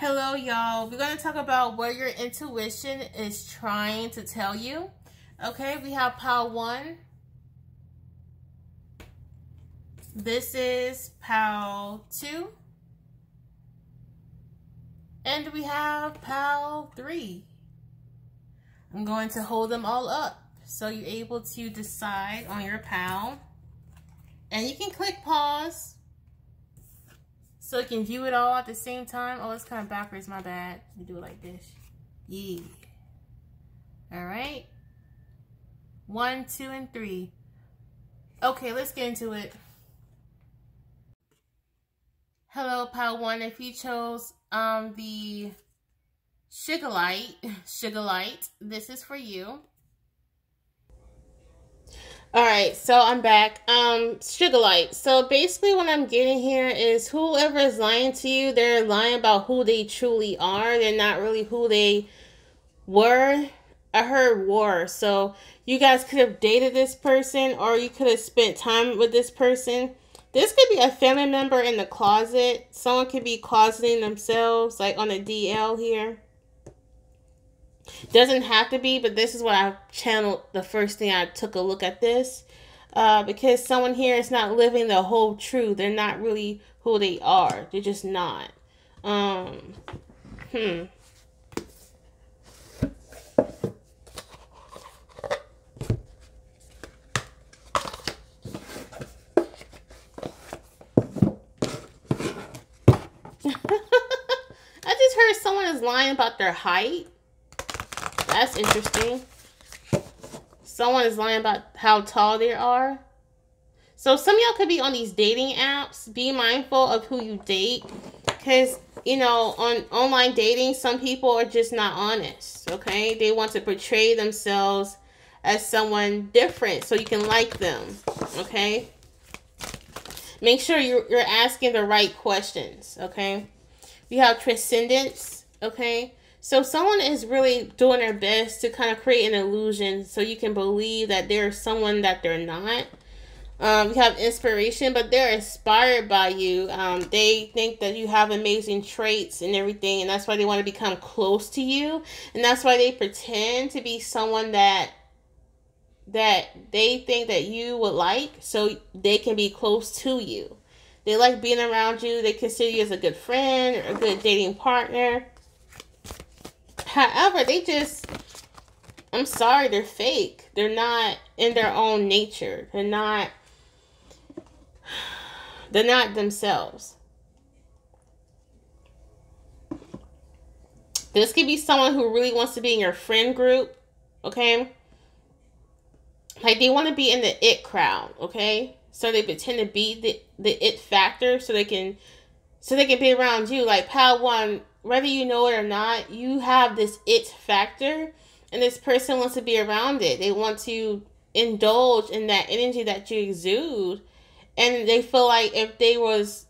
Hello, y'all. We're going to talk about what your intuition is trying to tell you. Okay, we have pile one. This is pile two. And we have pile three. I'm going to hold them all up so you're able to decide on your pile. And you can click pause so you can view it all at the same time. Oh, it's kind of backwards, my bad. You do it like this. Yeah. All right. One, two, and three. Okay, let's get into it. Hello, pile one. If you chose um the Sugilite, Sugilite, this is for you. All right, so I'm back. Um, Sugilite. So basically, what I'm getting here is whoever is lying to you, they're lying about who they truly are. They're not really who they were. I heard war. So you guys could have dated this person, or you could have spent time with this person. This could be a family member in the closet. Someone could be closeting themselves, like on a DL here. Doesn't have to be, but this is what I channeled the first thing I took a look at this. Uh, because someone here is not living the whole truth. They're not really who they are. They're just not. Um, hmm. I just heard someone is lying about their height. That's interesting. Someone is lying about how tall they are. So some y'all could be on these dating apps. Be mindful of who you date. Because, you know, on online dating, some people are just not honest. Okay? They want to portray themselves as someone different so you can like them. Okay? Make sure you're, you're asking the right questions. Okay? We have transcendence. Okay? So someone is really doing their best to kind of create an illusion so you can believe that they're someone that they're not. Um, you have inspiration, but they're inspired by you. Um, they think that you have amazing traits and everything, and that's why they want to become close to you, and that's why they pretend to be someone that that they think that you would like, so they can be close to you. They like being around you. They consider you as a good friend or a good dating partner. However, they just, I'm sorry, they're fake. They're not in their own nature. They're not, they're not themselves. This could be someone who really wants to be in your friend group, okay? Like they want to be in the it crowd, okay? So they pretend to be the the it factor so they can so they can be around you. Like pal one whether you know it or not, you have this it factor, and this person wants to be around it. They want to indulge in that energy that you exude, and they feel like if they was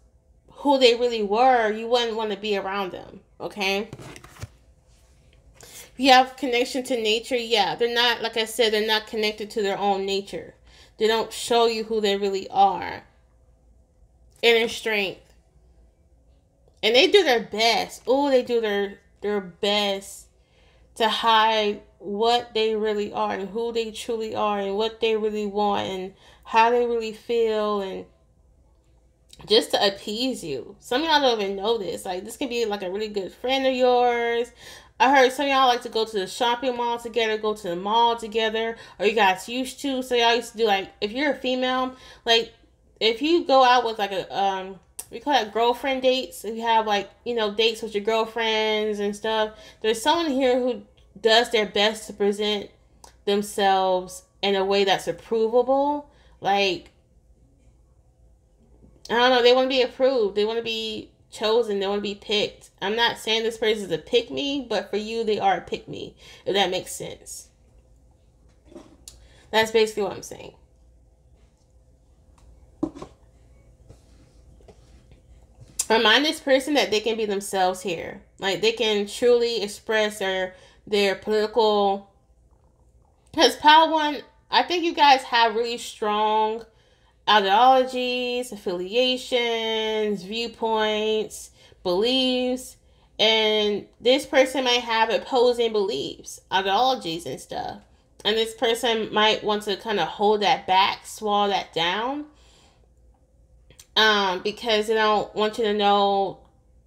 who they really were, you wouldn't want to be around them. Okay. You have connection to nature, yeah, they're not like I said, they're not connected to their own nature. They don't show you who they really are. Inner strength and they do their best. Oh, they do their their best to hide what they really are and who they truly are and what they really want and how they really feel and just to appease you. Some y'all don't even know this. Like this could be like a really good friend of yours. I heard some y'all like to go to the shopping mall together, go to the mall together, or you guys used to. So y'all used to do like if you're a female, like if you go out with like a um we call that girlfriend dates. If you have like, you know, dates with your girlfriends and stuff, there's someone here who does their best to present themselves in a way that's approvable. Like, I don't know, they want to be approved. They want to be chosen. They want to be picked. I'm not saying this person is a pick me, but for you, they are a pick me, if that makes sense. That's basically what I'm saying. Remind this person that they can be themselves here. Like they can truly express their their political. Because Pile One, I think you guys have really strong ideologies, affiliations, viewpoints, beliefs, And this person might have opposing beliefs, ideologies, and stuff. And this person might want to kind of hold that back, swallow that down. Um, because they don't want you to know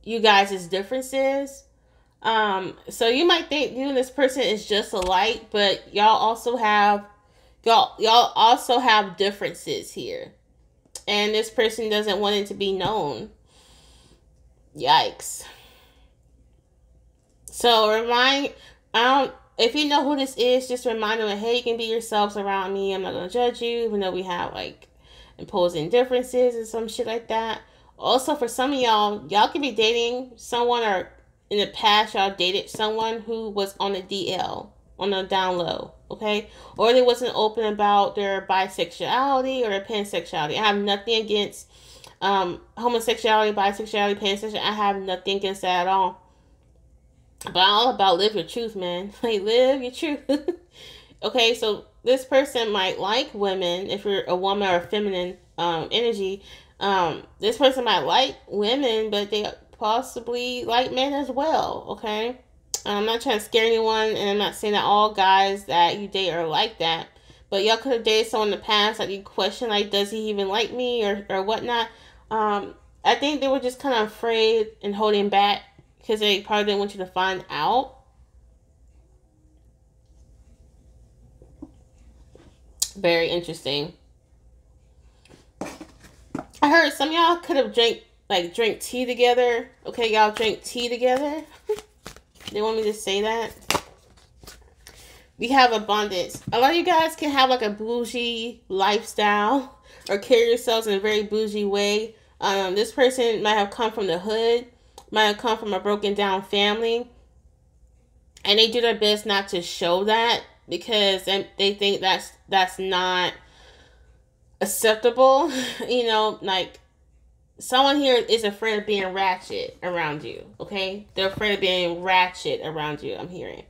you guys' differences. Um, so you might think you and this person is just alike, but y'all also have y'all y'all also have differences here. And this person doesn't want it to be known. Yikes. So remind I don't if you know who this is, just remind them hey, you can be yourselves around me. I'm not gonna judge you, even though we have like imposing differences and some shit like that. Also, for some of y'all, y'all could be dating someone or in the past y'all dated someone who was on the DL, on the down low, okay? Or they wasn't open about their bisexuality or their pansexuality. I have nothing against um, homosexuality, bisexuality, pansexuality. I have nothing against that at all. But I'm all about live your truth, man. Like live your truth. okay, so this person might like women if you're a woman or feminine um, energy. Um, this person might like women, but they possibly like men as well. Okay, I'm not trying to scare anyone, and I'm not saying that all guys that you date are like that. But y'all could have dated someone in the past that you question, like, does he even like me or or whatnot? Um, I think they were just kind of afraid and holding back because they probably didn't want you to find out. Very interesting. I heard some y'all could have drank like drink tea together. Okay, y'all drink tea together. they want me to say that. We have abundance. A lot of you guys can have like a bougie lifestyle or carry yourselves in a very bougie way. Um, this person might have come from the hood might have come from a broken down family. And they do their best not to show that because they think that's that's not acceptable. you know, like someone here is afraid of being ratchet around you, okay? They're afraid of being ratchet around you, I'm hearing.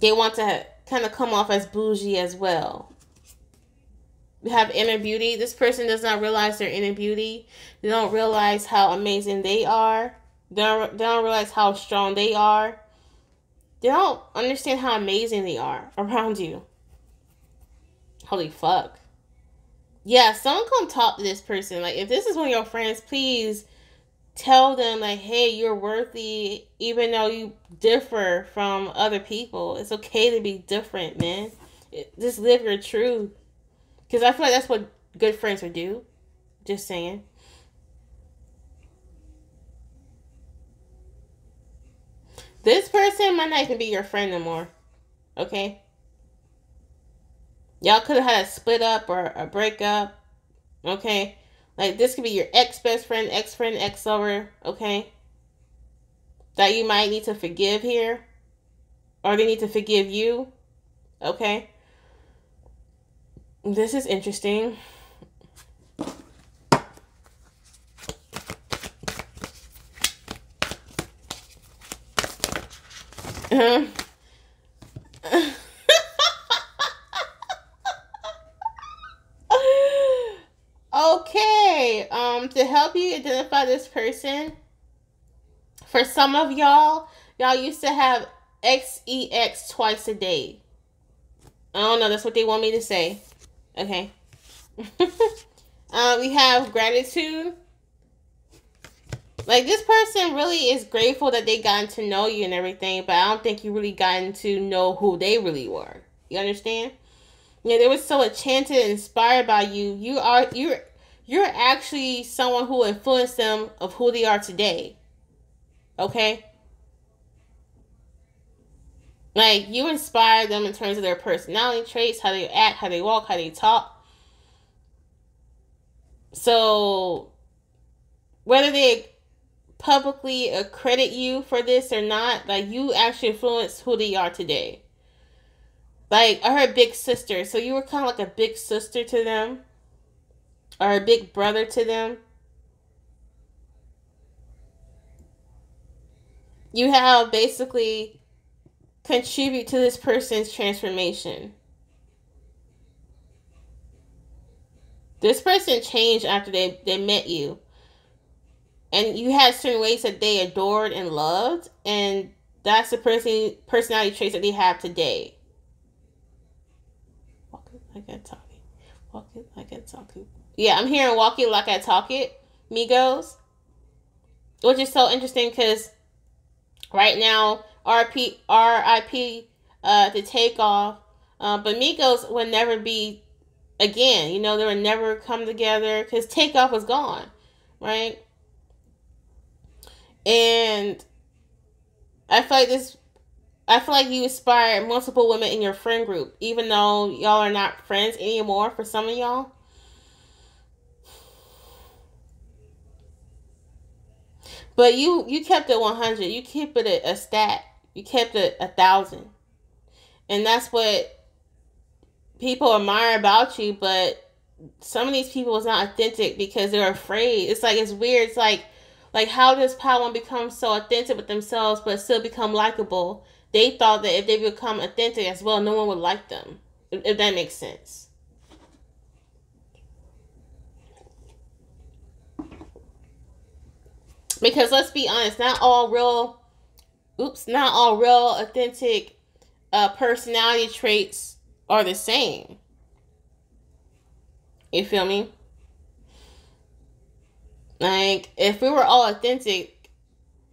They want to kind of come off as bougie as well You have inner beauty. This person does not realize their inner beauty. They don't realize how amazing they are. They don't, they don't realize how strong they are. They don't understand how amazing they are around you. Holy fuck. Yeah, someone come talk to this person. Like, if this is one of your friends, please tell them, like, hey, you're worthy even though you differ from other people. It's okay to be different, man. Just live your truth. Because I feel like that's what good friends would do. Just saying. This person might not even be your friend anymore. Okay? Y'all could have had a split up or a breakup. Okay? Like this could be your ex best friend, ex friend, ex lover. Okay? That you might need to forgive here. Or they need to forgive you. Okay? This is interesting. okay, um, to help you identify this person, for some of y'all, y'all used to have XEX twice a day. I don't know, that's what they want me to say. Okay. uh, we have gratitude. Like this person really is grateful that they gotten to know you and everything, but I don't think you really gotten to know who they really were. You understand? Yeah, they were so enchanted and inspired by you. You are you're you're actually someone who influenced them of who they are today. Okay? Like you inspire them in terms of their personality traits, how they act, how they walk, how they talk. So whether they publicly accredit you for this or not, like you actually influenced who they are today. Like I heard big sister, so you were kind of like a big sister to them, or a big brother to them. You have basically contribute to this person's transformation. This person changed after they, they met you. And you had certain ways that they adored and loved, and that's the person personality traits that they have today. Walk it like I talk it. Walk it like I talk it. Yeah, I'm hearing walk it like I talk it, Migos. Which is so interesting because right now, RP RIP uh to Takeoff. Uh, but Migos would never be again, you know, they would never come together because Takeoff was gone, right? And I feel like this, I feel like you inspire multiple women in your friend group, even though y'all are not friends anymore for some of y'all. But you you kept it 100. You keep it a, a stat. You kept it a thousand. And that's what people admire about you, but some of these people is not authentic because they're afraid. It's like it's weird. It's like like how does Power become so authentic with themselves but still become likable? They thought that if they become authentic as well, no one would like them. If, if that makes sense. Because let's be honest, not all real oops, not all real authentic uh personality traits are the same. You feel me? Like, if we were all authentic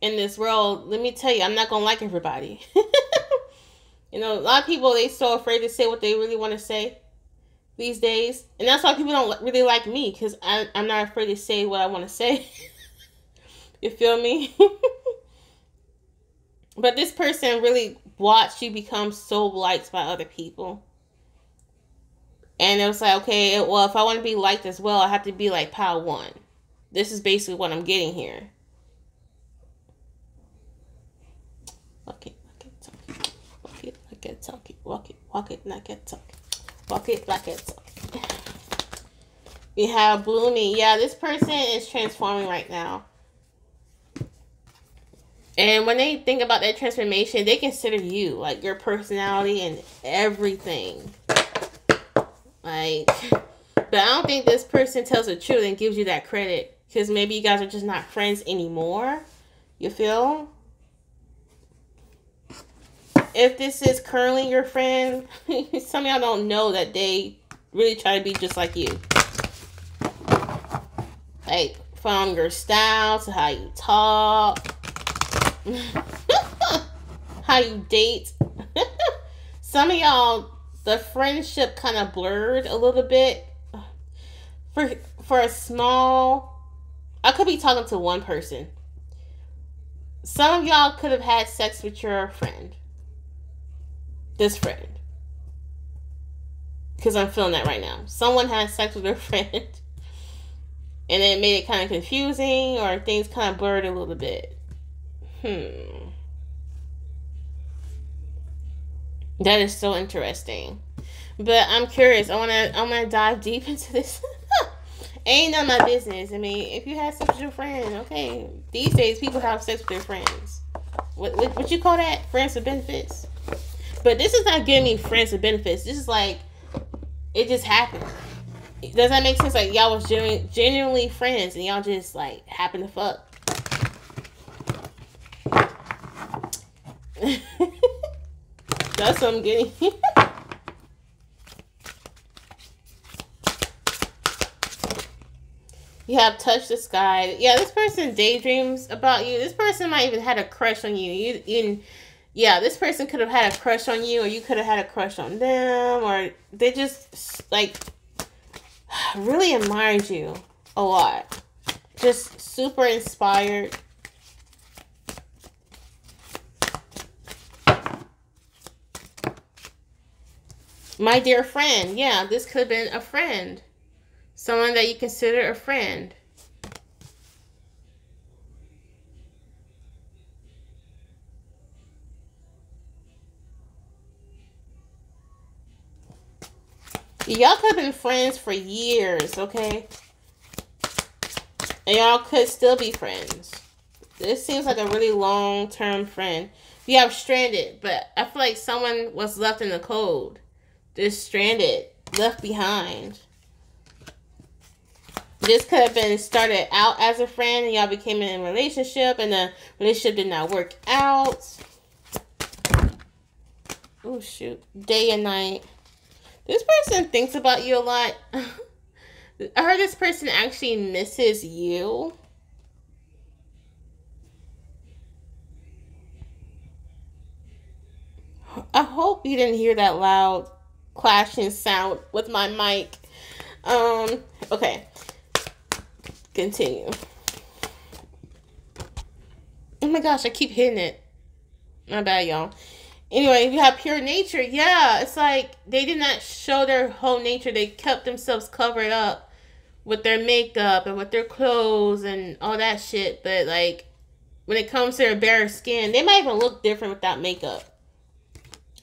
in this world, let me tell you, I'm not gonna like everybody. you know, a lot of people they so afraid to say what they really want to say these days, and that's why people don't really like me because I'm not afraid to say what I want to say. you feel me? but this person really watched you become so liked by other people. And it was like, okay, well, if I want to be liked as well, I have to be like Pow One. This is basically what I'm getting here. Walk it like it talk it. Walk it like it talk it. Walk it, walk it like it talk it. Walk it like it talk. We have Blooming. Yeah, this person is transforming right now. And when they think about that transformation, they consider you, like your personality and everything. Like, but I don't think this person tells the truth and gives you that credit because maybe you guys are just not friends anymore. You feel? If this is currently your friend, some of y'all don't know that they really try to be just like you. Like, from your style to how you talk, how you date. some of y'all the friendship kind of blurred a little bit. For for a small, I could be talking to one person. Some of y'all could have had sex with your friend. This friend. Because I'm feeling that right now. Someone had sex with their friend. And it made it kind of confusing or things kind of blurred a little bit. Hmm. That is so interesting. But I'm curious. I wanna I wanna dive deep into this. Ain't none of my business. I mean, if you have sex with your friend, okay. These days people have sex with their friends. What what, what you call that? Friends with benefits. But this is not giving me friends with benefits. This is like it just happened. Does that make sense? Like y'all was genuinely, genuinely friends and y'all just like happened to fuck. That's what I'm getting. you have touched the sky. Yeah, this person daydreams about you. This person might even had a crush on you. You, yeah, this person could have had a crush on you, or you could have had a crush on them, or they just like really admired you a lot. Just super inspired. My dear friend. Yeah, this could have been a friend. Someone that you consider a friend. Y'all could have been friends for years, okay? And y'all could still be friends. This seems like a really long-term friend. You have stranded, but I feel like someone was left in the cold. They're stranded, left behind. This could have been started out as a friend and y'all became in a relationship and the relationship did not work out. Oh shoot. Day and night. This person thinks about you a lot. I heard this person actually misses you. I hope you didn't hear that loud clashing sound with my mic. Um, okay. Continue. Oh my gosh, I keep hitting it. My bad, y'all. Anyway, if you have pure nature, yeah, it's like they did not show their whole nature. They kept themselves covered up with their makeup and with their clothes and all that shit. But like when it comes to their bare skin, they might even look different without makeup.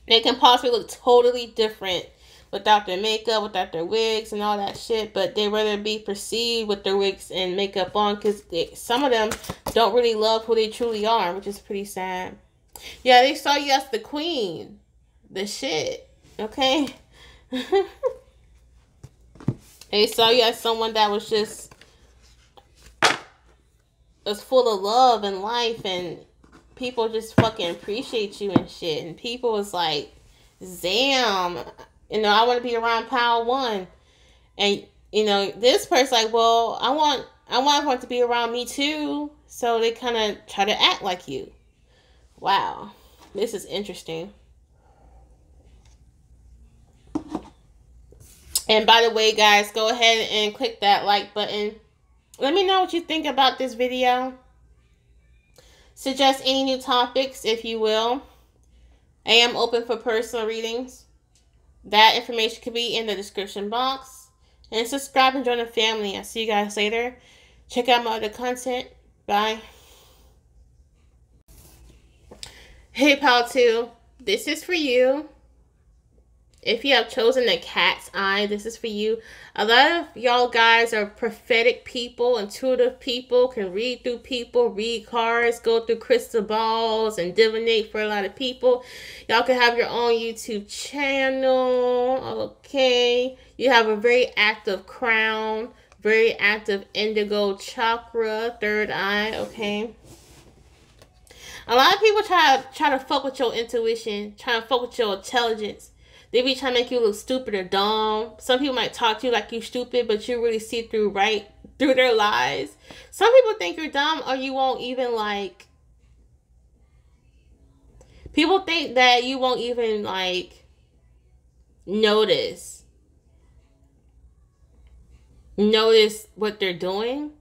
They can possibly look totally different without their makeup, without their wigs and all that shit, but they rather be perceived with their wigs and makeup on because some of them don't really love who they truly are, which is pretty sad. Yeah, they saw you as the queen. The shit. Okay? they saw you as someone that was just was full of love and life and people just fucking appreciate you and shit. And people was like, damn, you know, I want to be around Power One. And, you know, this person like, well, I want I want everyone to be around me too. So they kind of try to act like you. Wow. This is interesting. And by the way, guys, go ahead and click that like button. Let me know what you think about this video. Suggest any new topics, if you will. I am open for personal readings. That information could be in the description box. And subscribe and join the family. I'll see you guys later. Check out my other content. Bye. Hey, Pal 2. This is for you. If you have chosen the cat's eye, this is for you. A lot of y'all guys are prophetic people, intuitive people, can read through people, read cards, go through crystal balls, and divinate for a lot of people. Y'all can have your own YouTube channel. Okay. You have a very active crown, very active indigo chakra, third eye. Okay. A lot of people try to try to fuck with your intuition, try to fuck with your intelligence they be trying to make you look stupid or dumb. Some people might talk to you like you stupid, but you really see through right through their lies. Some people think you're dumb or you won't even like people think that you won't even like notice notice what they're doing,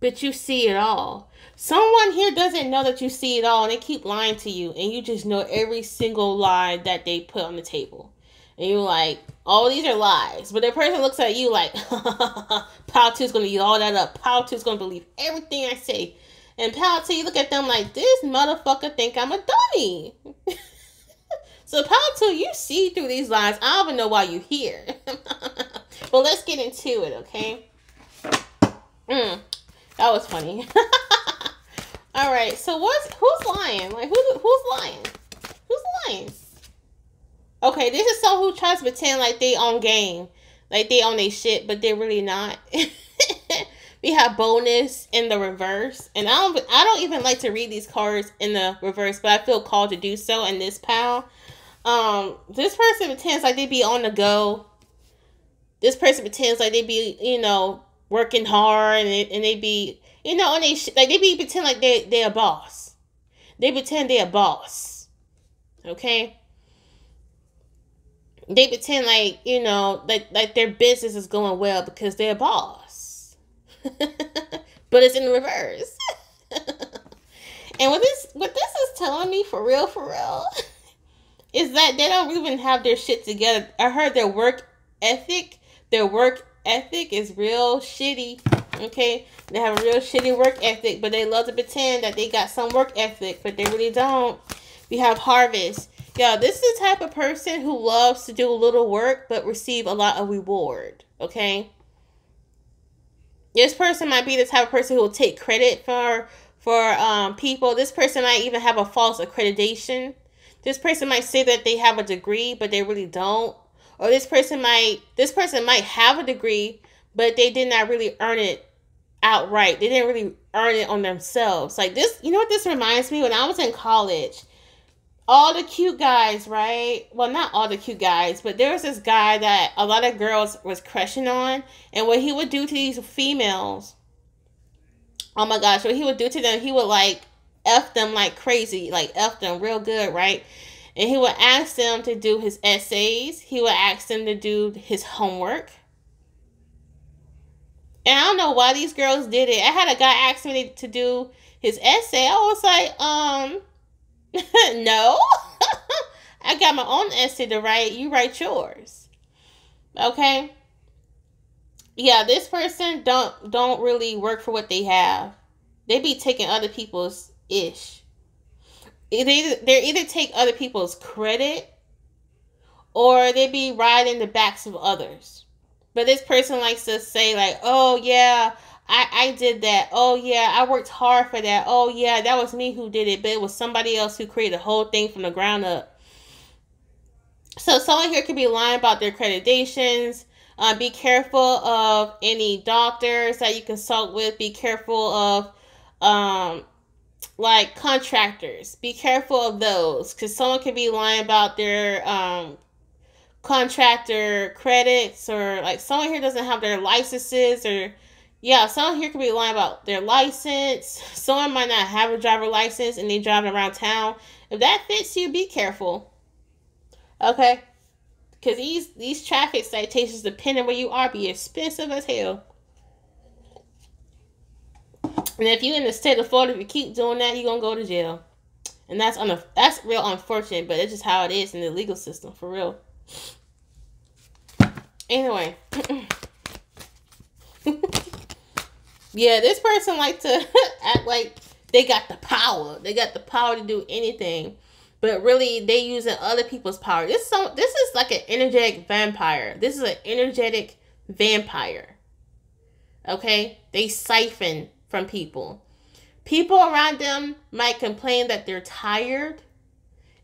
but you see it all. Someone here doesn't know that you see it all and they keep lying to you and you just know every single lie that they put on the table and you're like, oh, these are lies. But the person looks at you like, Pal 2 is going to eat all that up. Pal 2 is going to believe everything I say. And Pal 2, you look at them like, this motherfucker think I'm a dummy. so Pal 2, you see through these lies. I don't even know why you're here. but let's get into it, okay? Mm, that was funny. all right, so what's who's lying? Like, who's, who's lying? Who's lying? Okay, this is someone who tries to pretend like they on game, like they on their shit, but they're really not. we have bonus in the reverse, and I don't, I don't even like to read these cards in the reverse, but I feel called to do so in this pal. Um, this person pretends like they be on the go. This person pretends like they be, you know, working hard, and they, and they be, you know, on they like they be pretend like they they a boss. They pretend they a boss. Okay they pretend like you know like like their business is going well because they're a boss. But it's in reverse. And what this what this is telling me for real for real is that they don't even have their shit together. I heard their work ethic their work ethic is real shitty okay? They have a real shitty work ethic but they love to pretend that they got some work ethic but they really don't. We have harvest yeah, this is the type of person who loves to do a little work but receive a lot of reward. Okay. This person might be the type of person who will take credit for for um, people. This person might even have a false accreditation. This person might say that they have a degree, but they really don't. Or this person might this person might have a degree, but they did not really earn it outright. They didn't really earn it on themselves. Like this, you know what this reminds me? When I was in college, all the cute guys, right? Well, not all the cute guys, but there was this guy that a lot of girls was crushing on, and what he would do to these females, oh my gosh, what he would do to them, he would like F them like crazy, like F them real good, right? And he would ask them to do his essays. He would ask them to do his homework. And I don't know why these girls did it. I had a guy ask me to do his essay. I was like, um, no. I got my own essay to write. You write yours. Okay? Yeah, this person don't don't really work for what they have. They be taking other people's ish. They they either take other people's credit or they be riding the backs of others. But this person likes to say like, "Oh yeah, I I did that. Oh yeah, I worked hard for that. Oh yeah, that was me who did it, but it was somebody else who created the whole thing from the ground up." So someone here could be lying about their accreditations. Uh, be careful of any doctors that you consult with. Be careful of um, like contractors. Be careful of those because someone could be lying about their um, contractor credits or like someone here doesn't have their licenses or yeah, someone here could be lying about their license. Someone might not have a driver license and they driving around town. If that fits you, be careful. Okay? Because these these traffic citations, depending where you are, be expensive as hell. And if you're in the state of Florida, if you keep doing that, you're gonna go to jail. And that's on that's real unfortunate, but it's just how it is in the legal system for real. Anyway. yeah, this person like to act like they got the power. They got the power to do anything. But really they using other people's power. This some this is like an energetic vampire. This is an energetic vampire. Okay? They siphon from people. People around them might complain that they're tired,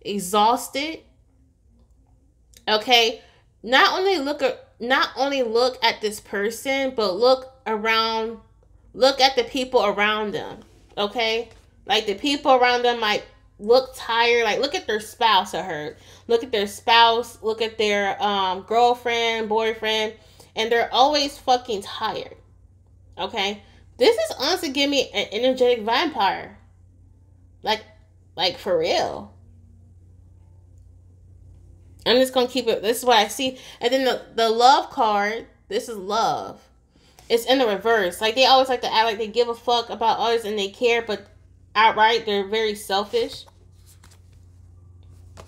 exhausted. Okay? Not only look at not only look at this person, but look around look at the people around them. Okay? Like the people around them might look tired. Like look at their spouse or her. Look at their spouse, look at their um girlfriend, boyfriend, and they're always fucking tired. Okay? This is honestly give me an energetic vampire. Like, like for real. I'm just gonna keep it. This is what I see. And then the the love card. This is love. It's in the reverse. Like they always like to act like they give a fuck about others and they care, but outright they're very selfish.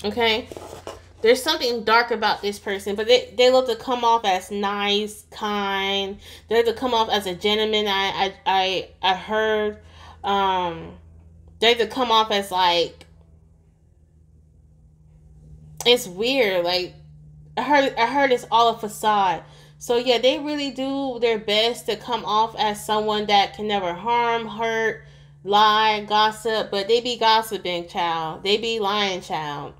Okay there's something dark about this person, but they, they look to come off as nice, kind. They look to come off as a gentleman. I I I, I heard um they to come off as like it's weird. Like I heard I heard it's all a facade. So yeah, they really do their best to come off as someone that can never harm, hurt, lie, gossip, but they be gossiping, child. They be lying, child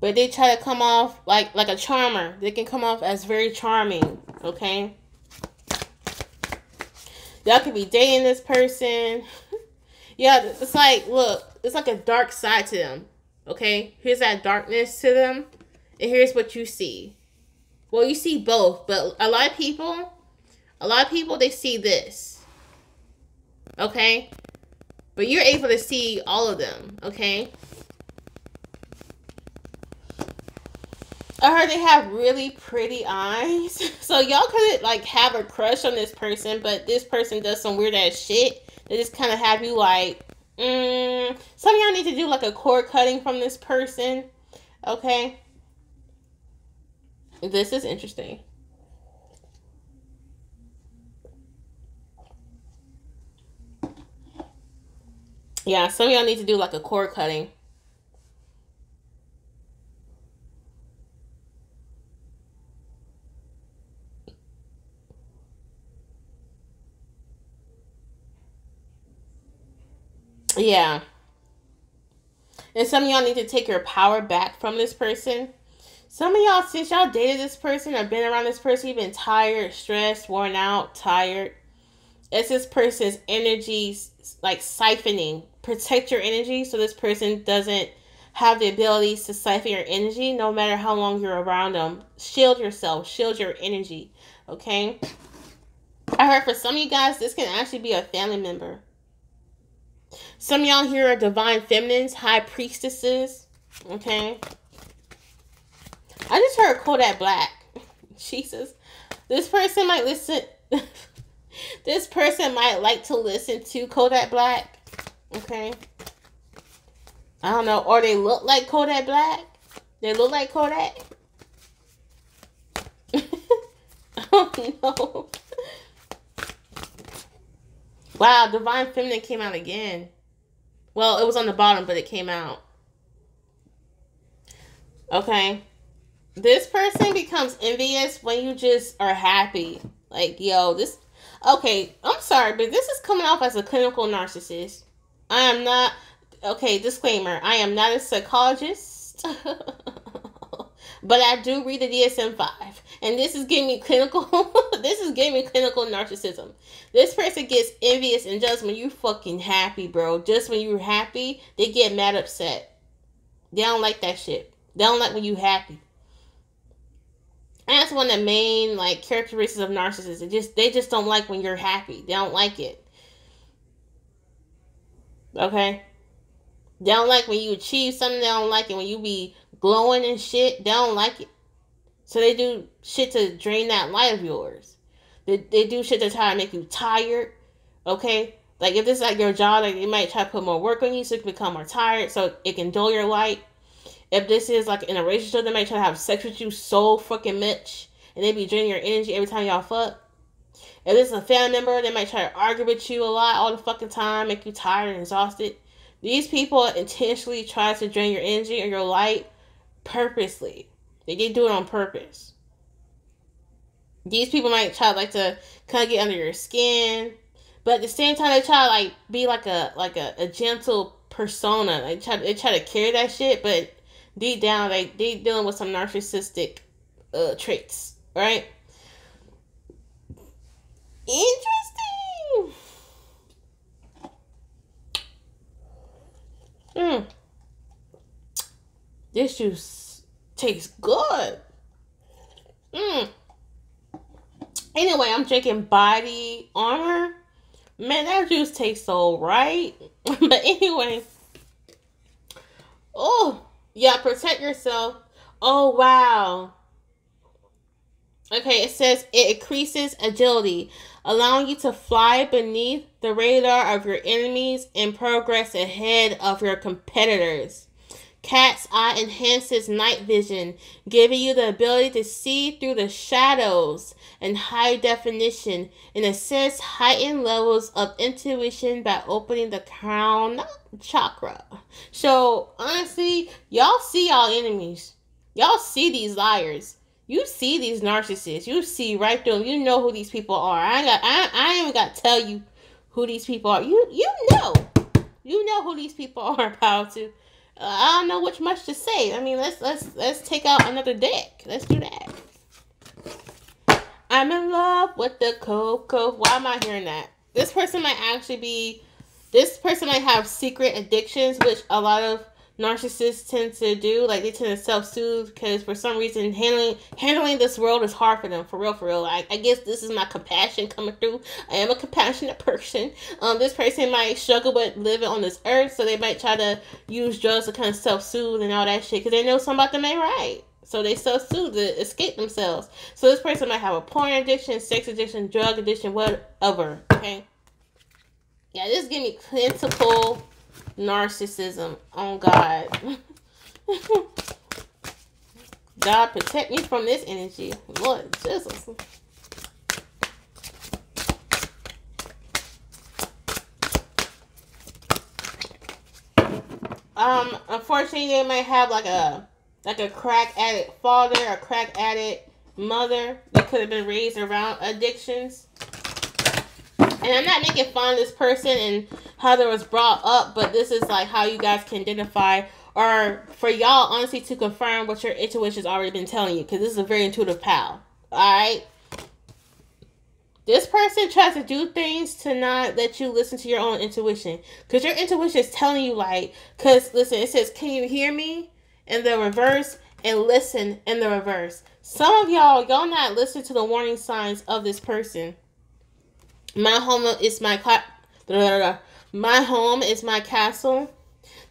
but they try to come off like like a charmer. They can come off as very charming, okay? Y'all could be dating this person. yeah, it's like look, it's like a dark side to them. Okay? Here's that darkness to them. And here's what you see. Well, you see both, but a lot of people, a lot of people they see this. Okay? But you're able to see all of them, okay? I heard they have really pretty eyes. So y'all could like have a crush on this person, but this person does some weird ass shit. They just kind of have you like, mm, some of y'all need to do like a cord cutting from this person. Okay. This is interesting. Yeah, some of y'all need to do like a cord cutting. Yeah. And some of y'all need to take your power back from this person. Some of y'all, since y'all dated this person or been around this person, you've been tired, stressed, worn out, tired. It's this person's energy, like siphoning. Protect your energy so this person doesn't have the abilities to siphon your energy no matter how long you're around them. Shield yourself, shield your energy. Okay? I heard for some of you guys, this can actually be a family member. Some y'all here are divine feminines, high priestesses. Okay? I just heard Kodak Black. Jesus. This person might listen. this person might like to listen to Kodak Black. Okay? I don't know. Or they look like Kodak Black. They look like Kodak. oh no. Wow, Divine Feminine came out again. Well, it was on the bottom, but it came out. Okay. This person becomes envious when you just are happy. Like, yo, this. Okay, I'm sorry, but this is coming off as a clinical narcissist. I am not. Okay, disclaimer I am not a psychologist. but I do read the DSM 5. And this is giving me clinical this is giving me clinical narcissism. This person gets envious and just when you fucking happy, bro. Just when you're happy, they get mad upset. They don't like that shit. They don't like when you happy. That's one of the main like characteristics of narcissists. They just they just don't like when you're happy. They don't like it. Okay? They don't like when you achieve something. They don't like it when you be glowing and shit. They don't like it. So they do shit to drain that light of yours. They, they do shit to try to make you tired. Okay? Like if this is like your job, like they might try to put more work on you so you can become more tired so it can dull your light. If this is like in a relationship, they might try to have sex with you so fucking much and they be draining your energy every time y'all fuck. If this is a family member, they might try to argue with you a lot all the fucking time, make you tired and exhausted. These people intentionally try to drain your energy or your light purposely. They did do it on purpose. These people might try like to kind of get under your skin, but at the same time they try to like be like a like a, a gentle persona. They try they try to carry that shit, but deep down they they dealing with some narcissistic uh traits, right? Interesting. Hmm. This juice tastes good. Mmm. Anyway, I'm drinking Body Armor. Man, that juice tastes so right. but anyway. Oh, yeah, protect yourself. Oh, wow. Okay, it says it increases agility, allowing you to fly beneath the radar of your enemies and progress ahead of your competitors. Cat's Eye enhances night vision, giving you the ability to see through the shadows in high definition and assess heightened levels of intuition by opening the crown chakra. So, honestly, y'all see y'all enemies. Y'all see these liars. You see these narcissists. You see right through them. You know who these people are. I got I, I ain't even got to tell you who these people are. You you know. You know who these people are, pal, too. I don't know which much to say. I mean, let's let's let's take out another deck. Let's do that. I'm in love with the cocoa. Why am I hearing that? This person might actually be. This person might have secret addictions, which a lot of narcissists tend to do. Like they tend to self soothe because for some reason handling handling this world is hard for them. For real, for real. I, I guess this is my compassion coming through. I am a compassionate person. Um, this person might struggle with living on this earth, so they might try to use drugs to kind of self soothe and all that shit because they know something about ain't right. So they self soothe to escape themselves. So this person might have a porn addiction, sex addiction, drug addiction, whatever. Okay. Yeah, this give me plentiful narcissism on God. God protect me from this energy. Lord Jesus. Um, unfortunately, they might have like a like a crack addict father or crack addict mother. They could have been raised around addictions. And I'm not making fun of this person and how they was brought up, but this is like how you guys can identify or for y'all honestly to confirm what your intuition's already been telling you because this is a very intuitive pal. All right. This person tries to do things to not let you listen to your own intuition because your intuition is telling you like because listen it says can you hear me in the reverse and listen in the reverse. Some of y'all y'all not listen to the warning signs of this person. My home is my my home is my castle.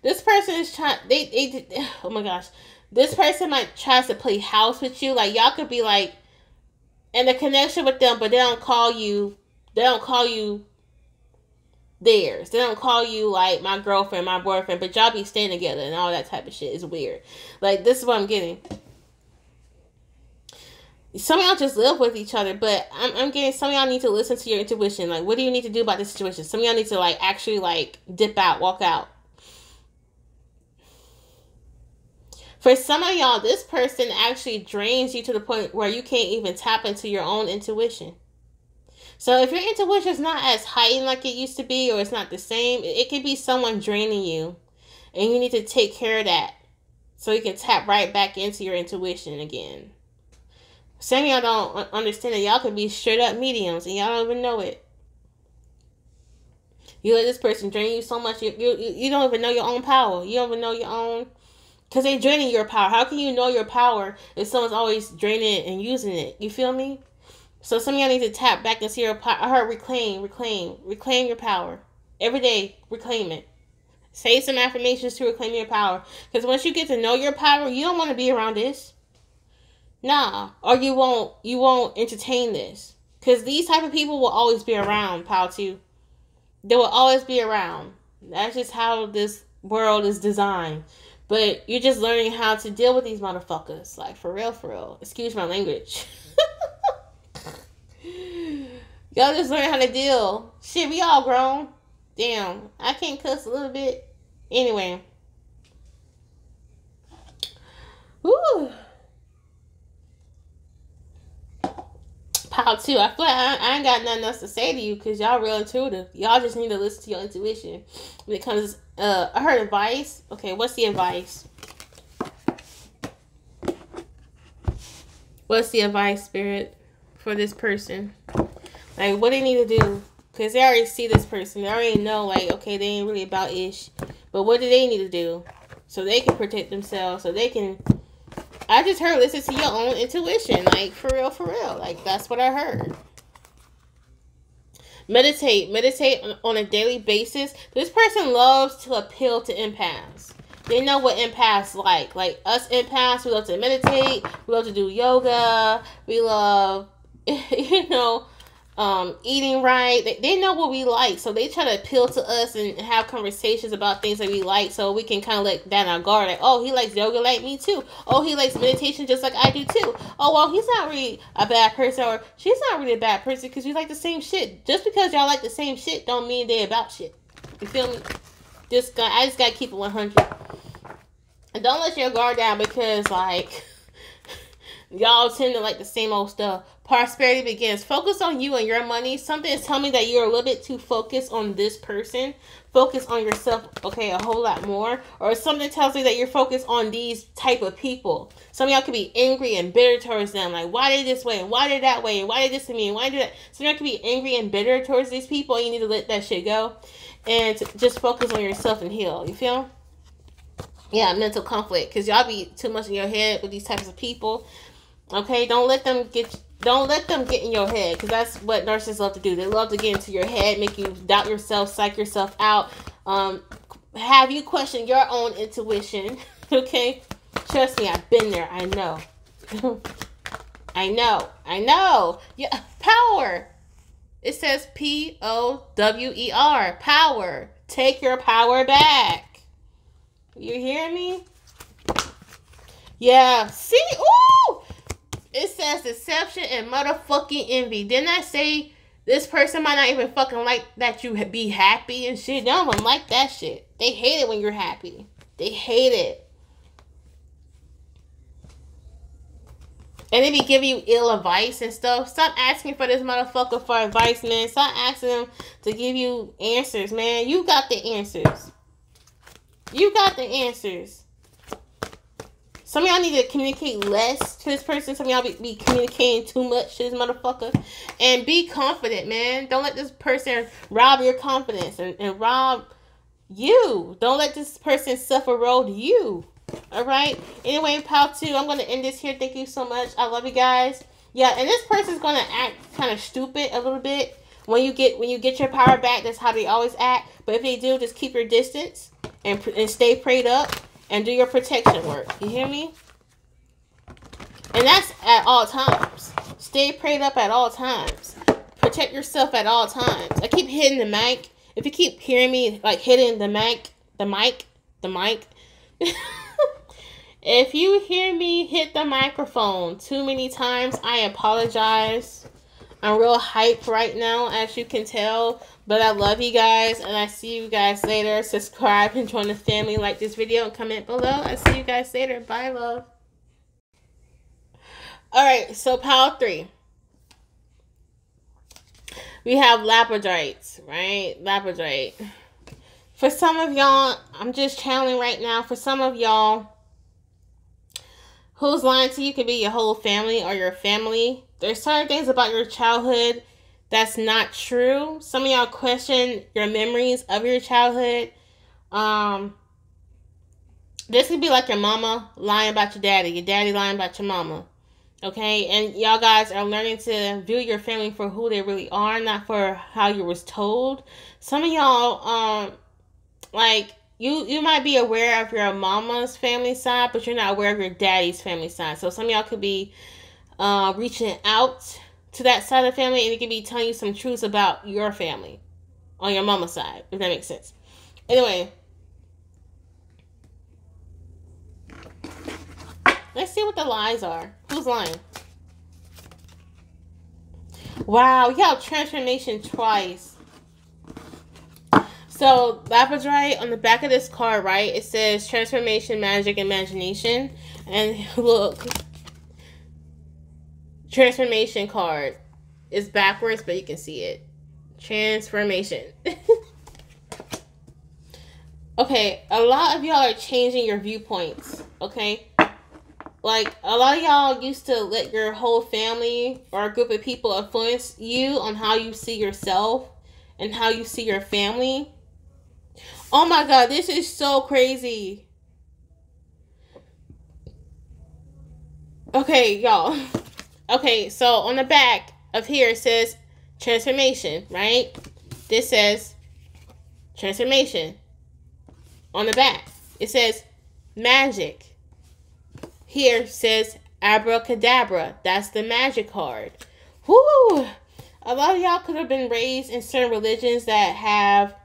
This person is trying. They, they. Oh my gosh, this person might tries to play house with you. Like y'all could be like, in the connection with them, but they don't call you. They don't call you theirs. They don't call you like my girlfriend, my boyfriend, but y'all be staying together and all that type of shit is weird. Like this is what I'm getting some of y'all just live with each other, but I'm, I'm getting some of y'all need to listen to your intuition. Like, what do you need to do about this situation? Some of y'all need to like actually like dip out, walk out. For some of y'all, this person actually drains you to the point where you can't even tap into your own intuition. So if your intuition is not as heightened like it used to be, or it's not the same, it could be someone draining you, and you need to take care of that so you can tap right back into your intuition again. Some y'all don't understand that y'all can be straight up mediums and y'all don't even know it. You let this person drain you so much, you, you, you don't even know your own power. You don't even know your own. Because they draining your power. How can you know your power if someone's always draining it and using it? You feel me? So some y'all need to tap back into your power. I heard reclaim, reclaim, reclaim your power. Every day, reclaim it. Say some affirmations to reclaim your power. Because once you get to know your power, you don't want to be around this. Nah, or you won't you won't entertain this. Cause these type of people will always be around, pal too. They will always be around. That's just how this world is designed. But you're just learning how to deal with these motherfuckers. Like for real, for real. Excuse my language. Y'all just learn how to deal. Shit, we all grown. Damn. I can't cuss a little bit. Anyway. Woo. How too. I feel like I, I, ain't got nothing else to say to you because y'all real intuitive. Y'all just need to listen to your intuition when it comes. Uh, I heard advice. Okay, what's the advice? What's the advice, spirit, for this person? Like, what they need to do? Because they already see this person. They already know, like, okay, they ain't really about ish. But what do they need to do? So they can protect themselves. So they can I just heard listen to your own intuition. Like, for real, for real. Like, that's what I heard. Meditate. Meditate on a daily basis. This person loves to appeal to empaths. They know what empaths like. Like, us empaths, we love to meditate. We love to do yoga. We love, you know, um, eating right. They, they know what we like, so they try to appeal to us and have conversations about things that we like, so we can kind of let down our guard. Like, oh, he likes yoga like me too. Oh, he likes meditation just like I do too. Oh, well, he's not really a bad person, or she's not really a bad person because we like the same shit. Just because y'all like the same shit, don't mean they about shit. You feel me? Just I just gotta keep it one hundred. And don't let your guard down because like y'all tend to like the same old stuff. Prosperity begins. Focus on you and your money. Something is telling me that you're a little bit too focused on this person. Focus on yourself, okay, a whole lot more. Or something tells me that you're focused on these type of people. Some of y'all could be angry and bitter towards them. Like, why did this way? Why did that way? Why did this to me? Why did that? Some y'all could be angry and bitter towards these people. You need to let that shit go. And just focus on yourself and heal. You feel? Yeah, mental conflict. Because y'all be too much in your head with these types of people. Okay, don't let them get don't let them get in your head because that's what nurses love to do. They love to get into your head, make you doubt yourself, psych yourself out, um, have you question your own intuition. okay, trust me, I've been there. I know. I know. I know. Yeah, power. It says P O W E R. Power. Take your power back. You hear me? Yeah. See? Ooh! It says deception and motherfucking envy. Didn't I say this person might not even fucking like that you be happy and shit? They don't like that shit. They hate it when you're happy. They hate it. And they be giving you ill advice and stuff. Stop asking for this motherfucker for advice, man. Stop asking them to give you answers, man. You got the answers. You got the answers. Some of y'all need to communicate less to this person. Some of y'all be, be communicating too much to this motherfucker. And be confident, man. Don't let this person rob your confidence and, and rob you. Don't let this person suffer road you. All right. Anyway, pal two, I'm gonna end this here. Thank you so much. I love you guys. Yeah, and this person's gonna act kind of stupid a little bit when you get when you get your power back. That's how they always act. But if they do, just keep your distance and and stay prayed up and do your protection work. You hear me? And that's at all times. Stay prayed up at all times. Protect yourself at all times. I keep hitting the mic. If you keep hearing me like hitting the mic, the mic, the mic. if you hear me hit the microphone too many times, I apologize. I'm real hyped right now, as you can tell. But I love you guys, and I see you guys later. Subscribe and join the family. Like this video and comment below. I see you guys later. Bye, love. Alright, so pile three. We have labradorites, right? Labradorite. For some of y'all, I'm just channeling right now. For some of y'all, who's lying to you could be your whole family or your family. There's certain things about your childhood that's not true. Some of y'all question your memories of your childhood. Um, this could be like your mama lying about your daddy, your daddy lying about your mama. Okay, and y'all guys are learning to view your family for who they really are, not for how you was told. Some of y'all, um, like you, you might be aware of your mama's family side, but you're not aware of your daddy's family side. So some of y'all could be uh, reaching out to that side of the family, and it could be telling you some truths about your family on your mama's side, if that makes sense. Anyway, let's see what the lies are. Who's lying? Wow, you have transformation twice. So, Labradorite on the back of this card, right? It says transformation, magic, imagination. And look, transformation card is backwards, but you can see it. Transformation. okay, a lot of y'all are changing your viewpoints, okay? Like, a lot of y'all used to let your whole family or a group of people influence you on how you see yourself and how you see your family. Oh my god, this is so crazy. Okay, y'all. Okay, so on the back of here it says transformation, right? This says transformation. On the back, it says magic. Here says abracadabra. That's the magic card. Whoo! A lot of y'all could have been raised in certain religions that have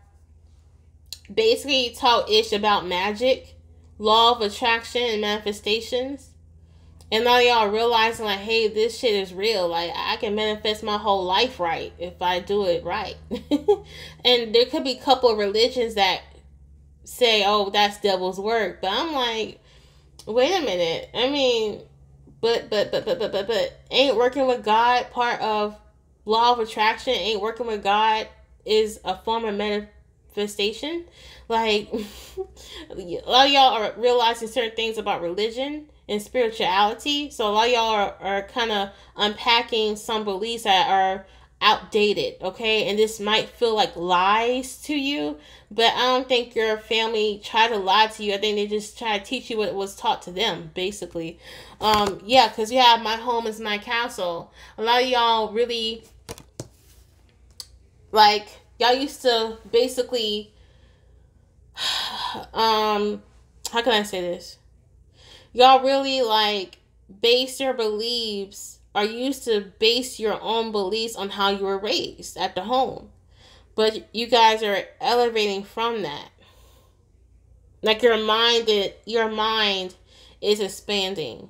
basically taught ish about magic, law of attraction, and manifestations. And now y'all realizing like, hey, this shit is real. Like I can manifest my whole life right if I do it right. and there could be a couple of religions that say, oh, that's devil's work. But I'm like, wait a minute. I mean, but but but but but but but ain't working with God part of law of attraction? Ain't working with God is a form of manifestation? Like a lot of y'all are realizing certain things about religion and spirituality. So a lot of y'all are, are kind of unpacking some beliefs that are outdated, okay? And this might feel like lies to you, but I don't think your family tried to lie to you. I think they just try to teach you what was taught to them, basically. Um, yeah, because you have my home is my castle. A lot of y'all really like y'all used to basically um how can I say this? Y'all really like base your beliefs or used to base your own beliefs on how you were raised at the home. But you guys are elevating from that. Like your mind that your mind is expanding.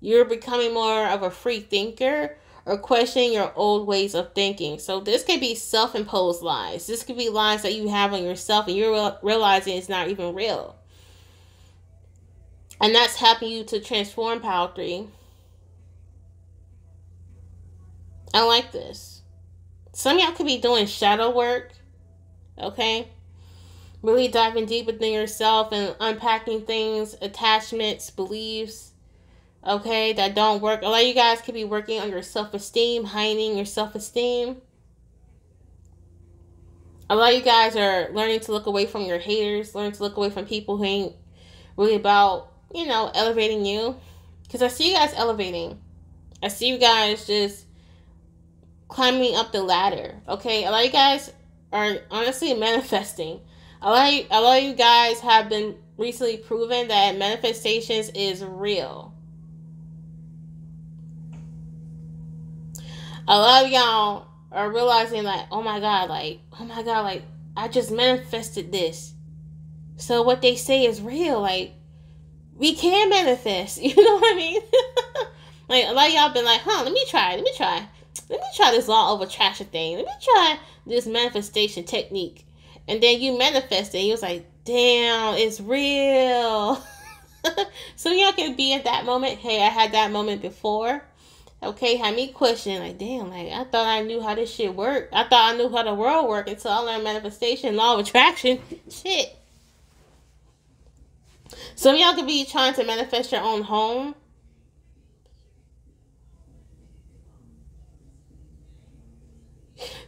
You're becoming more of a free thinker or questioning your old ways of thinking. So this could be self-imposed lies. This could be lies that you have on yourself and you're realizing it's not even real. And that's helping you to transform Power 3. I like this. Some y'all could be doing shadow work. Okay? really diving deep within yourself and unpacking things, attachments, beliefs, okay, that don't work. A lot of you guys could be working on your self esteem, heightening your self esteem. A lot of you guys are learning to look away from your haters, learning to look away from people who ain't really about, you know, elevating you. Because I see you guys elevating. I see you guys just climbing up the ladder. Okay, a lot of you guys are honestly manifesting. A lot, of, a lot of you guys have been recently proven that manifestations is real. A lot of y'all are realizing like, oh my god, like, oh my god, like I just manifested this. So what they say is real. Like we can manifest. You know what I mean? like a lot of y'all been like, huh, let me try, let me try. Let me try this law of attraction thing. Let me try this manifestation technique. And then you manifest it. You was like, damn, it's real. so y'all can be at that moment. Hey, I had that moment before. Okay, had me questioning, like, damn, like I thought I knew how this shit worked. I thought I knew how the world worked until I learned manifestation, law of attraction. Shit. Some y'all could be trying to manifest your own home.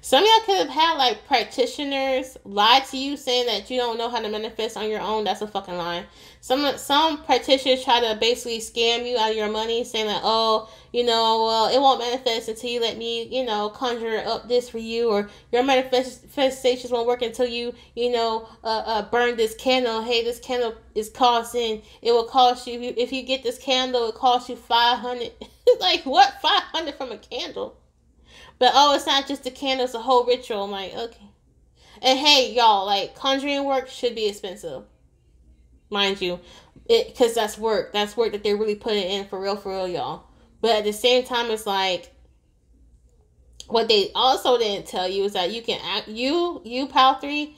Some of y'all could have had like practitioners lie to you saying that you don't know how to manifest on your own. That's a fucking lie. Some some practitioners try to basically scam you out of your money, saying that oh, you know, well, it won't manifest until you let me, you know, conjure up this for you, or your manifestations won't work until you, you know, uh, uh, burn this candle. Hey, this candle is costing. It will cost you if you get this candle. It costs you five hundred. like what? Five hundred from a candle? But oh, it's not just the candle; it's a whole ritual. I'm like, okay. And hey, y'all, like conjuring work should be expensive, mind you, it because that's work. That's work that they're really putting in for real, for real, y'all. But at the same time, it's like what they also didn't tell you is that you can act you you pal three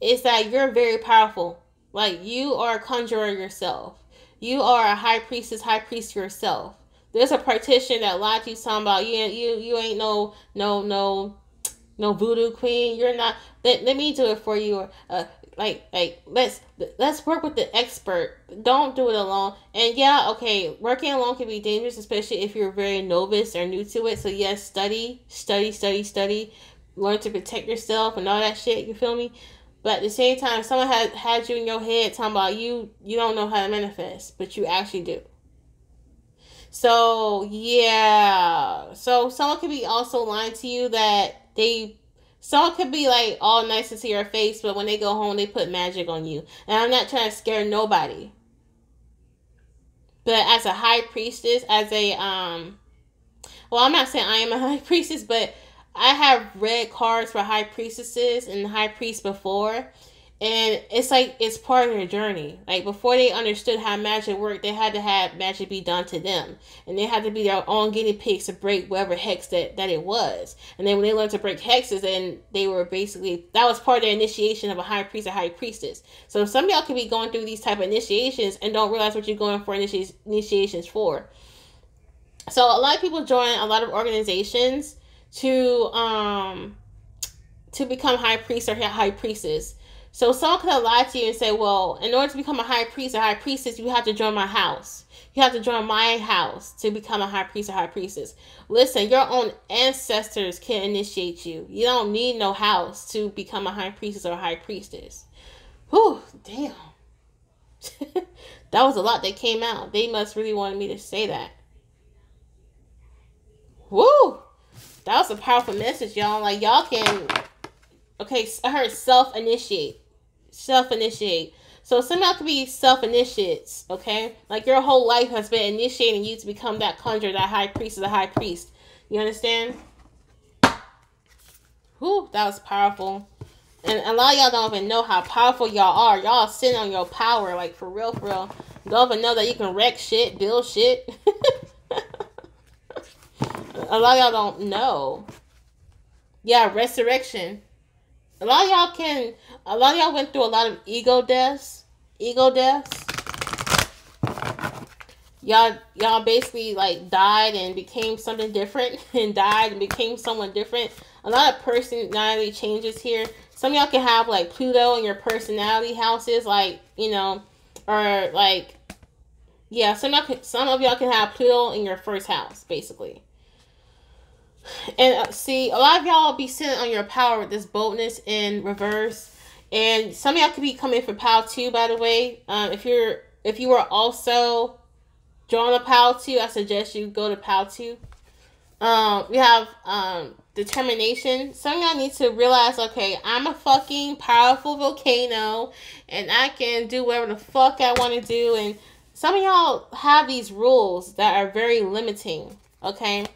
is that you're very powerful. Like you are a conjurer yourself. You are a high priestess, high priest yourself. There's a partition that Lottie's talking about. You you you ain't no no no no voodoo queen. You're not. Let, let me do it for you. Uh, like like let's let's work with the expert. Don't do it alone. And yeah, okay, working alone can be dangerous, especially if you're very novice or new to it. So yes, study, study, study, study. Learn to protect yourself and all that shit. You feel me? But at the same time, someone had had you in your head talking about you. You don't know how to manifest, but you actually do. So yeah. So someone could be also lying to you that they someone could be like all nice to see your face, but when they go home they put magic on you. And I'm not trying to scare nobody. But as a high priestess, as a um well I'm not saying I am a high priestess, but I have read cards for high priestesses and high priests before and it's like it's part of their journey. Like before they understood how magic worked they had to have magic be done to them. And they had to be their own guinea pigs to break whatever hex that, that it was. And then when they learned to break hexes and they were basically that was part of their initiation of a high priest or high priestess. So some of y'all could be going through these type of initiations and don't realize what you're going for initi- initiations for. So a lot of people join a lot of organizations to um to become high priests or high priestess so someone could have lied to you and say, well, in order to become a high priest or high priestess, you have to join my house. You have to join my house to become a high priest or high priestess. Listen, your own ancestors can initiate you. You don't need no house to become a high priestess or a high priestess. Whew, damn. that was a lot that came out. They must really wanted me to say that. Woo! That was a powerful message, y'all. Like, y'all can. Okay, I heard self initiate self initiate. So some y'all could be self initiates, okay? Like your whole life has been initiating you to become that conjurer, that high priest, the high priest. You understand? Whew, that was powerful. And a lot of y'all don't even know how powerful y'all are. Y'all sitting on your power, like for real, for real. Don't even know that you can wreck shit, build shit. a lot of y'all don't know. Yeah, resurrection a lot of y'all can a lot of y'all went through a lot of ego deaths ego deaths. Y'all y'all basically like died and became something different and died and became someone different. A lot of personality changes here. Some y'all can have like Pluto in your personality houses, like you know, or like yeah, some y'all can, some of y'all can have Pluto in your first house, basically. And uh, see, a lot of y'all be sitting on your power with this boldness in reverse. And some of y'all could be coming for POW too, by the way. Um, if you're if you are also drawing a POW two, I suggest you go to POW two. Um, we have um determination. Some of y'all need to realize, okay, I'm a fucking powerful volcano, and I can do whatever the fuck I want to do. And some of y'all have these rules that are very limiting. Okay,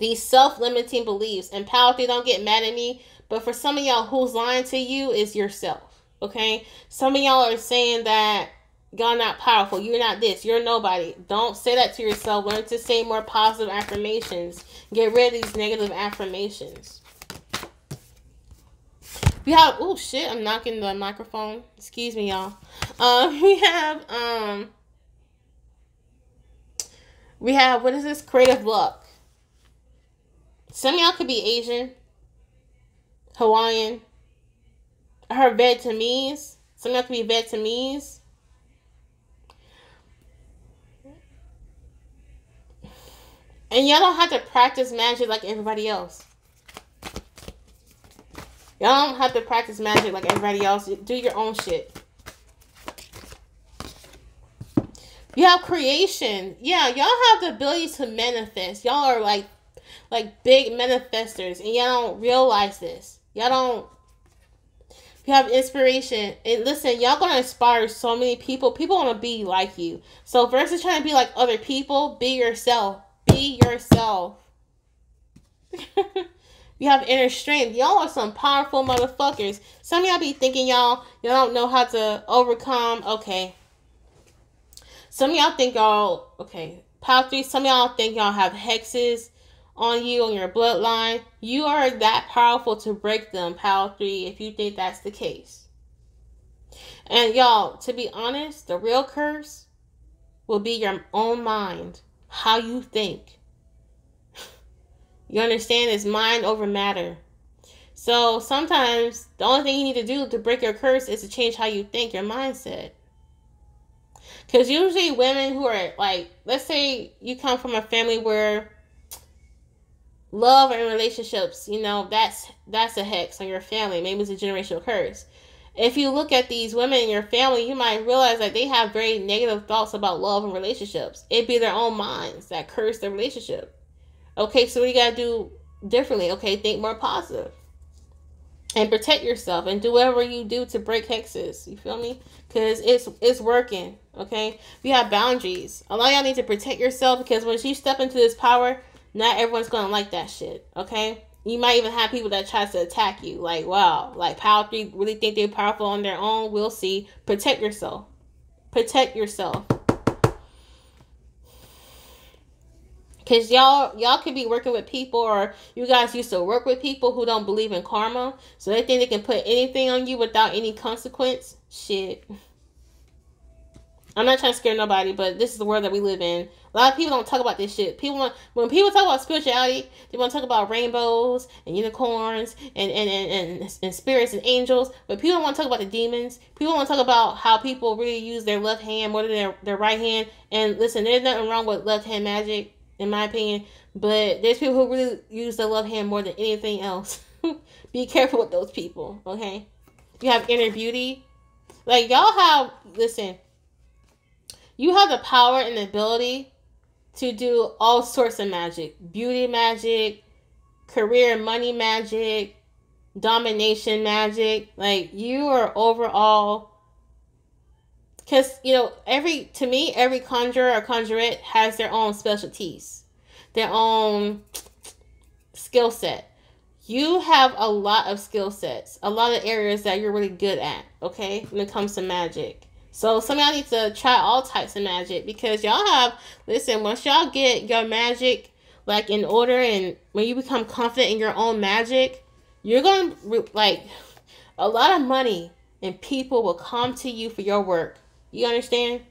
these self-limiting beliefs. And three, don't get mad at me, but for some of y'all, who's lying to you is yourself. Okay, some of y'all are saying that y'all not powerful. You're not this. You're nobody. Don't say that to yourself. Learn to say more positive affirmations. Get rid of these negative affirmations. We have oh shit, I'm knocking the microphone. Excuse me, y'all. Um, we have um we have what is this? Creative luck. Some y'all could be Asian, Hawaiian. I heard Vietnamese. Some y'all could be Vietnamese. And y'all don't have to practice magic like everybody else. Y'all don't have to practice magic like everybody else. Do your own shit. You have creation. Yeah, y'all have the ability to manifest. Y'all are like like big manifestors and y'all don't realize this. Y'all don't you have inspiration and listen y'all gonna inspire so many people people want to be like you so versus trying to be like other people be yourself be yourself. you have inner strength. Y'all are some powerful motherfuckers. Some y'all be thinking y'all y'all don't know how to overcome. Okay. Some y'all think y'all okay. POW three. Some y'all think y'all have hexes on you on your bloodline. You are that powerful to break them. POW three. If you think that's the case. And y'all, to be honest, the real curse will be your own mind how you think. You understand? It's mind over matter. So sometimes the only thing you need to do to break your curse is to change how you think, your mindset. Because usually women who are like, let's say you come from a family where love and relationships, you know, that's that's a hex on your family. Maybe it's a generational curse if you look at these women in your family, you might realize that they have very negative thoughts about love and relationships. It be their own minds that curse the relationship. Okay, so you gotta do differently. Okay, think more. And protect yourself and do whatever you do to break hexes. You feel me? Because it's it's working. Okay? We have boundaries. A lot of y'all need to protect yourself because once you step into this power, not everyone's gonna like that shit. Okay? you might even have people that tries to attack you. Like, wow, like Power 3 really think they're powerful on their own. We'll see. Protect yourself. Protect yourself. Cause y'all y'all could be working with people or you guys used to work with people who don't believe in karma. So they think they can put anything on you without any consequence. Shit. I'm not trying to scare nobody, but this is the world that we live in. A lot of people don't talk about this shit. People want when people talk about spirituality, they want to talk about rainbows and unicorns and and, and, and, and spirits and angels. But people don't want to talk about the demons. People want to talk about how people really use their left hand more than their, their right hand. And listen, there's nothing wrong with left hand magic, in my opinion. But there's people who really use their left hand more than anything else. Be careful with those people, okay? You have inner beauty. Like y'all have listen you have the power and the ability to do all sorts of magic beauty magic, career money magic, domination magic. Like, you are overall. Because, you know, every, to me, every conjurer or conjurette has their own specialties, their own skill set. You have a lot of skill sets, a lot of areas that you're really good at, okay, when it comes to magic. So some y'all need to try all types of magic because y'all have listen, once y'all get your magic like in order and when you become confident in your own magic, you're going to like a lot of money and people will come to you for your work. You understand?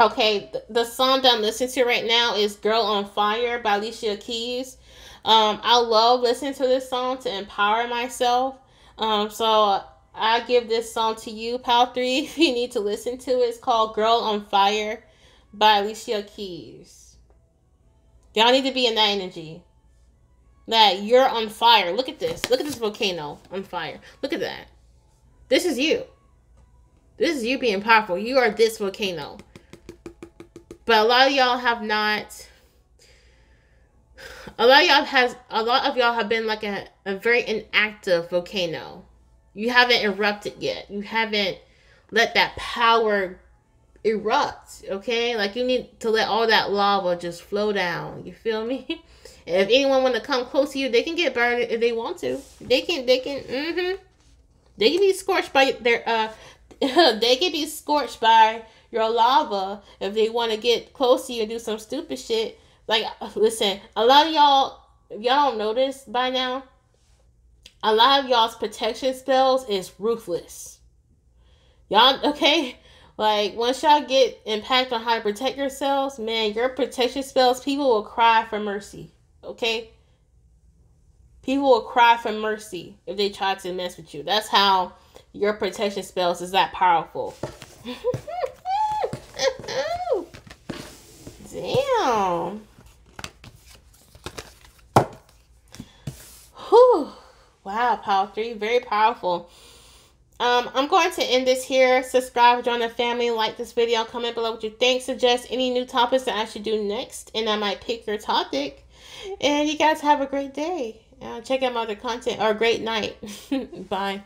Okay, the, song that I'm listening to right now is Girl on Fire by Alicia Keys. Um, I love listening to this song to empower myself. Um, so I give this song to you, Pal 3, if you need to listen to it. It's called Girl on Fire by Alicia Keys. Y'all need to be in that energy. That you're on fire. Look at this. Look at this volcano on fire. Look at that. This is you. This is you being powerful. You are this volcano. But a lot of y'all have not a lot of y'all has a lot of y'all have been like a, a very inactive volcano. You haven't erupted yet. You haven't let that power erupt, okay? Like you need to let all that lava just flow down. You feel me? if anyone want to come close to you, they can get burned if they want to. They can they can mm-hmm. They can be scorched by their uh they can be scorched by your lava if they want to get close to you and do some stupid shit. Like listen, a lot of y'all if y'all don't notice by now. A lot of y'all's protection spells is ruthless. Y'all okay? Like once y'all get impact on how to protect yourselves, man, your protection spells, people will cry for mercy. Okay? People will cry for mercy if they try to mess with you. That's how your protection spells is that powerful. Damn. Whew. Wow, Power 3. Very powerful. Um, I'm going to end this here. Subscribe, join the family, like this video, comment below what you think, suggest any new topics that I should do next, and I might pick your topic. And you guys have a great day. Uh, check out my other content, or great night. Bye.